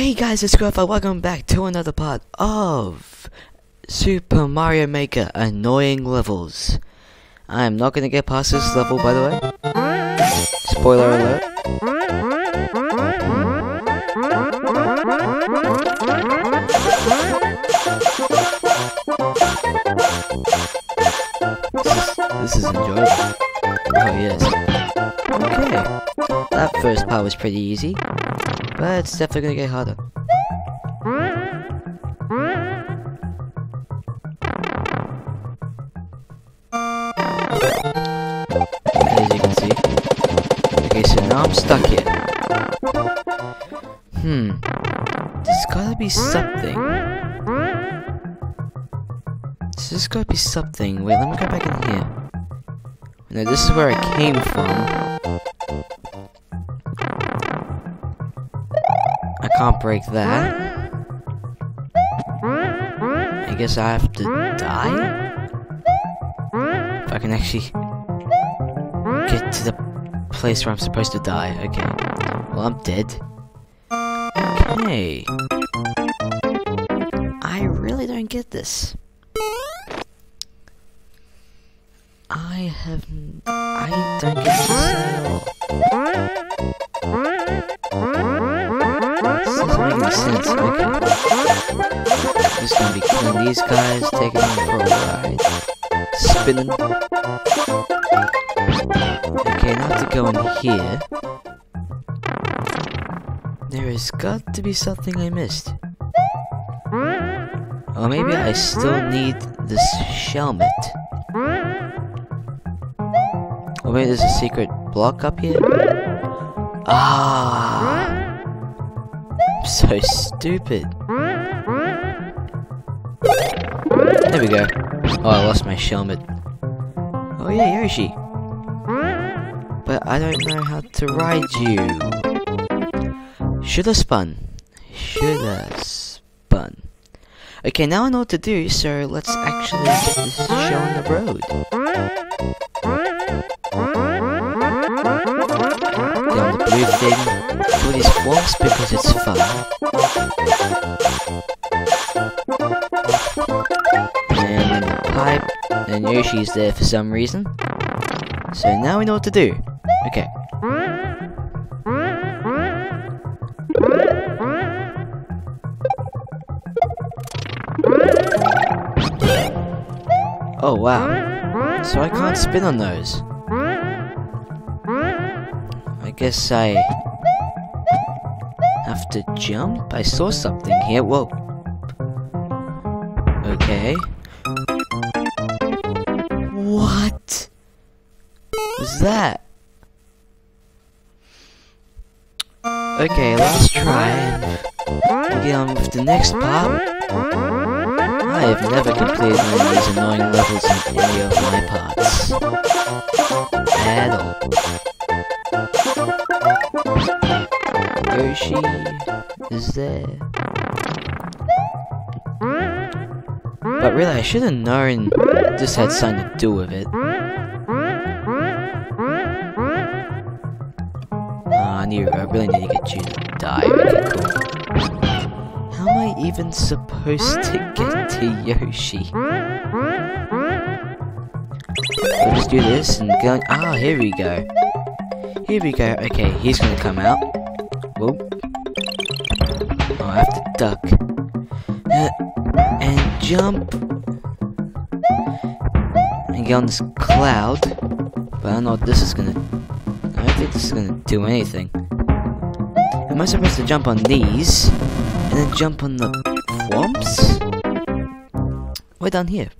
Hey guys, it's Gruffa. Welcome back to another part of Super Mario Maker Annoying Levels. I am not gonna get past this level, by the way. Spoiler alert. This is enjoyable. Oh yes. Okay. That first part was pretty easy, but it's definitely gonna get harder. As you can see. Okay, so now I'm stuck here. Hmm. There's gotta be something. There's gotta be something. Wait, let me go back in here. No, this is where I came from. Can't break that. I guess I have to die? If I can actually get to the place where I'm supposed to die. Okay. Well, I'm dead. Okay. I really don't get this. I have. I don't get this at all. Sense. Just gonna be killing these guys, taking them for a ride, spinning. Okay, now to go in here. There has got to be something I missed. Or maybe I still need this helmet. Or maybe there's a secret block up here? Ah! So stupid. There we go. Oh, I lost my helmet. Oh yeah, Yoshi. But I don't know how to ride you. Shoulda spun. Shoulda spun. Okay, now I know what to do, so let's actually get this show on the road. Get the blue thing, walks because it's fun. And pipe, and Yoshi's there for some reason. So now we know what to do. Okay. Oh wow. So I can't spin on those. I guess I have to jump? I saw something here. Whoa. Okay. What was that? Okay, let's try and get on with the next part. I have never completed one of these annoying levels in any of my parts. At all. Yoshi is there. But really, I should have known this had something to do with it. Ah, I knew, I really need to get you to die. Okay, cool. How am I even supposed to get to Yoshi? We'll just do this and go. Ah, here we go. Here we go. Okay, he's gonna come out. Whoa. Oh, I have to duck. And jump. And get on this cloud. But I don't know what this is gonna... I don't think this is gonna do anything. Am I supposed to jump on these? And then jump on the? Way down here.